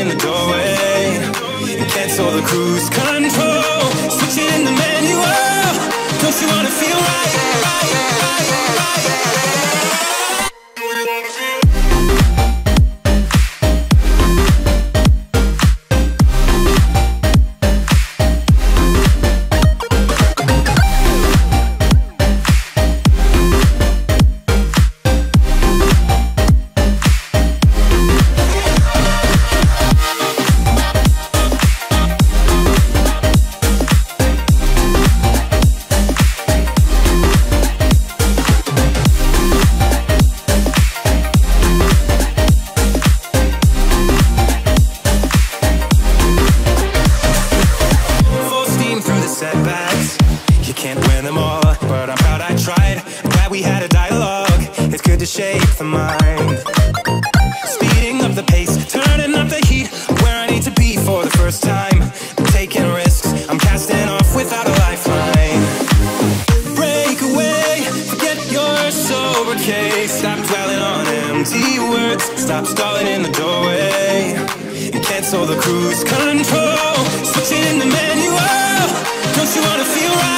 in the doorway. And cancel the cruise control. Switch it in the manual. Don't you wanna feel right? To shape the mind. Speeding up the pace, turning up the heat. Where I need to be for the first time. Taking risks, I'm casting off without a lifeline. Break away, forget your sober case. Stop dwelling on empty words. Stop stalling in the doorway. And cancel the cruise control. Switch it in the manual. Don't you wanna feel right